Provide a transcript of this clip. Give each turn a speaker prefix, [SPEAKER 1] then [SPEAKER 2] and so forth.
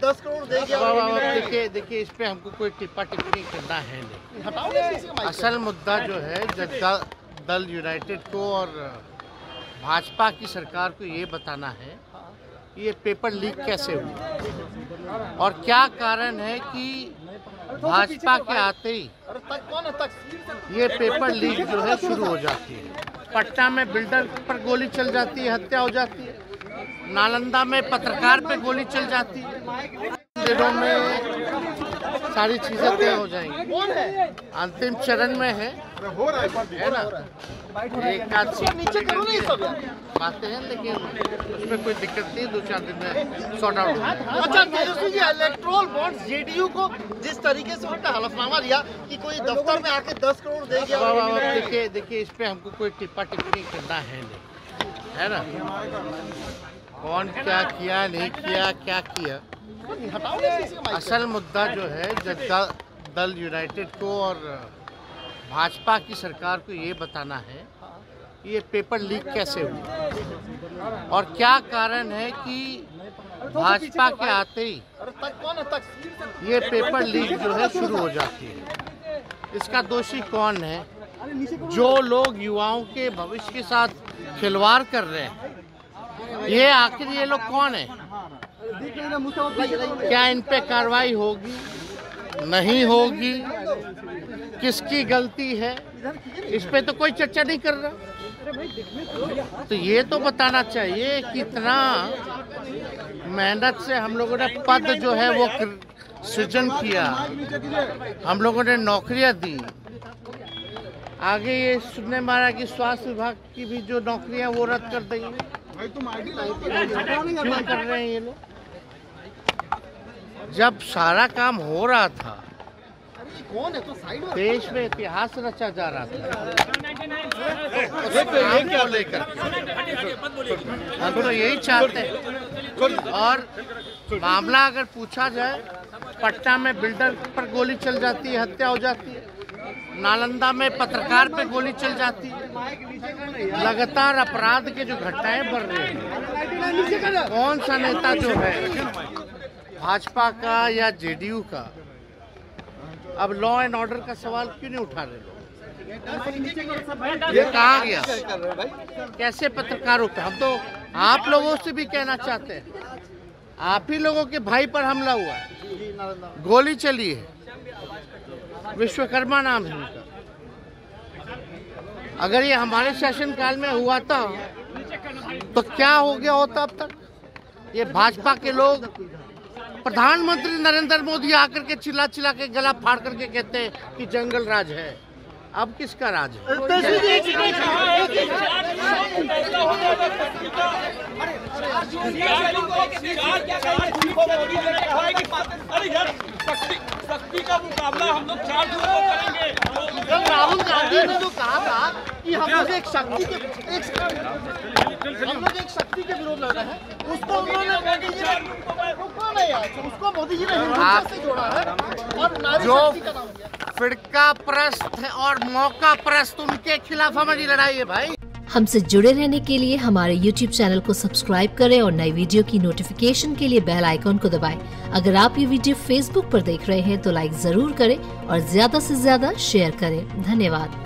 [SPEAKER 1] दस करोड़
[SPEAKER 2] देखिए देखिए इस पे हमको कोई टिप्पा टिप्पणी करना है नहीं। असल मुद्दा जो है जनता दल यूनाइटेड को और भाजपा की सरकार को ये बताना है कि ये पेपर लीक कैसे हुआ? और क्या कारण है कि भाजपा के आते ही
[SPEAKER 1] है? तक
[SPEAKER 2] ये पेपर लीक जो है शुरू हो जाती है। पटना में बिल्डर पर गोली चल जाती है हत्या हो जाती है। नालंदा में पत्रकार पे गोली चल जाती। है दिनों में सारी चीज़ें तय हो जाएँगी। अंतिम चरण में है। है ना? एक आध
[SPEAKER 1] नीचे करो यार
[SPEAKER 2] बातें हैं लेकिन उसमें कोई दिक्कत नहीं दो चार दिन में सॉर्ट आउट
[SPEAKER 1] अच्छा तेजस्वी जी इलेक्ट्रोल बॉन्ड्स जेडीयू को जिस तरीके से उनका हलफनामा दिया कि कोई दफ्तर में आके दस करोड़ दे गया
[SPEAKER 2] देखिए देखिए इस पे हमको कोई टिप्पा टिप्पणी करना है नहीं। है ना? कौन क्या किया, नहीं किया, क्या किया। असल मुद्दा जो है जनता दल यूनाइटेड को और भाजपा की सरकार को ये बताना है कि ये पेपर लीक कैसे हुआ और क्या कारण है कि भाजपा के आते ही ये पेपर लीक जो है शुरू हो जाती है? इसका दोषी कौन है? जो लोग युवाओं के भविष्य के साथ खिलवाड़ कर रहे हैं ये आखिर ये लोग कौन है? क्या इन पे कार्रवाई होगी? नहीं होगी? किसकी गलती है? इस पे तो कोई चर्चा नहीं कर रहा। तो ये तो बताना चाहिए कितना मेहनत से हम लोगों ने पद जो है वो सृजन किया। हम लोगों ने नौकरियाँ दी। आगे ये सुनने में आ रहा कि स्वास्थ्य विभाग की भी जो नौकरियाँ वो रद्द कर देंगे। क्यों कर रहे हैं ये लोग। जब सारा काम हो रहा था
[SPEAKER 1] कौन है? तो साइड
[SPEAKER 2] देश में इतिहास रचा जा रहा था। लेकर? हम तो यही चाहते हैं। और मामला अगर पूछा जाए पटना में बिल्डर पर गोली चल जाती है हत्या हो जाती है। नालंदा में पत्रकार पे गोली चल जाती है। लगातार अपराध के जो घटनाएँ बढ़ रही हैं, कौन सा नेता जो है, भाजपा का या जेडीयू का? अब लॉ एंड ऑर्डर का सवाल क्यों नहीं उठा रहे लोग? ये कहा गया? कैसे पत्रकारों पे? हम तो आप लोगों से भी कहना चाहते हैं। आप ही लोगों के भाई पर हमला हुआ गोली चली है। विश्वकर्मा नाम है उनका। अगर ये हमारे शासनकाल में हुआ था तो क्या हो गया होता अब तक? ये भाजपा के लोग प्रधानमंत्री नरेंद्र मोदी आकर के चिल्ला चिल्ला के गला फाड़ करके कहते हैं कि जंगल राज है। अब किसका राज है?
[SPEAKER 1] तेजस्वी जी एक सेकंड, एक
[SPEAKER 3] शक्ति का मुकाबला हम लोग चार करेंगे?
[SPEAKER 1] राहुल गांधी ने जो कहा था कि हम लोग एक शक्ति के एक हम लोग एक शक्ति के विरोध लड़ रहे हैं। उसको उन्होंने मोदी जी ने वो कौन है यार उसको मोदी जी ने हिंदुत्व से जोड़ा है और नारी
[SPEAKER 2] जो
[SPEAKER 1] शक्ति का नाम दिया।
[SPEAKER 2] फिरका प्रस्त और मौका प्रस्त उनके खिलाफ हमारी लड़ाई है भाई।
[SPEAKER 4] हमसे जुड़े रहने के लिए हमारे YouTube चैनल को सब्सक्राइब करें और नई वीडियो की नोटिफिकेशन के लिए बेल आइकॉन को दबाएँ। अगर आप ये वीडियो Facebook पर देख रहे हैं तो लाइक ज़रूर करें और ज़्यादा से ज़्यादा शेयर करें। धन्यवाद।